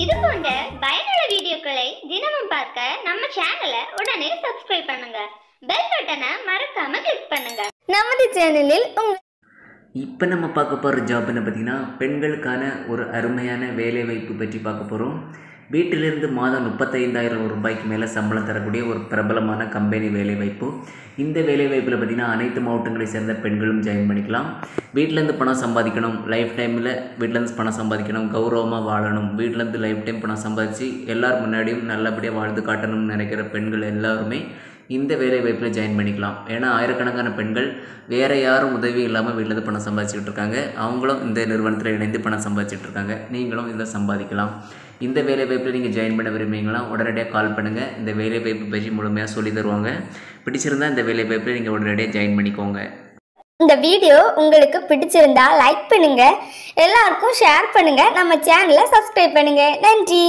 இது போன்ற பயனுள்ள வீடியோக்களை தினமும் பார்க்க நம்ம சேனலை உடனே சப்ஸ்கிரைப் பண்ணுங்க. பெல் பட்டனை மறக்காம கிளிக் பண்ணுங்க. நமது சேனலில் இப்போ நம்ம பார்க்க போகிற ஜாப்னு பார்த்தீங்கன்னா பெண்களுக்கான ஒரு அருமையான வேலைவாய்ப்பு பற்றி பார்க்க போகிறோம் வீட்டிலிருந்து மாதம் முப்பத்தைந்தாயிரம் ரூபாய்க்கு மேலே சம்பளம் தரக்கூடிய ஒரு பிரபலமான கம்பெனி வேலைவாய்ப்பு. இந்த வேலைவாய்ப்பில் பார்த்திங்கன்னா அனைத்து மாவட்டங்களை சேர்ந்த பெண்களும் ஜாயின் பண்ணிக்கலாம். வீட்டிலேருந்து பணம் சம்பாதிக்கணும் லைஃப் டைமில் வீட்டிலேருந்து பணம் சம்பாதிக்கணும் கௌரவமாக வாழணும். வீட்டிலேருந்து லைஃப் டைம் பணம் சம்பாதிச்சு எல்லார் முன்னாடியும் நல்லபடியாக வாழ்ந்து காட்டணும்னு நினைக்கிற பெண்கள் எல்லாருமே இந்த வேலை வாய்ப்பில் ஜாயின் பண்ணிக்கலாம். ஏன்னா ஆயிரக்கணக்கான பெண்கள் வேறு யாரும் உதவி இல்லாமல் வீட்டில் பணம் சம்பாதிச்சுட்டு இருக்காங்க. அவங்களும் இந்த நிறுவனத்தில் இணைந்து பணம் சம்பாதிச்சுட்டு இருக்காங்க. நீங்களும் இதில் சம்பாதிக்கலாம். இந்த வேலை வாய்ப்பில் நீங்கள் ஜாயின் பண்ண விரும்புறீங்களா? உடனடியாக கால் பண்ணுங்கள் இந்த வேலை வாய்ப்பு பற்றி முழுமையாக சொல்லி தருவாங்க. பிடிச்சிருந்தால் இந்த வேலை வாய்ப்பில் நீங்கள் உடனடியாக ஜாயின் பண்ணிக்கோங்க. இந்த வீடியோ உங்களுக்கு பிடிச்சிருந்தா லைக் பண்ணுங்க. எல்லாருக்கும் ஷேர் பண்ணுங்க. நம்ம சேனலை சப்ஸ்கிரைப் பண்ணுங்க. நன்றி.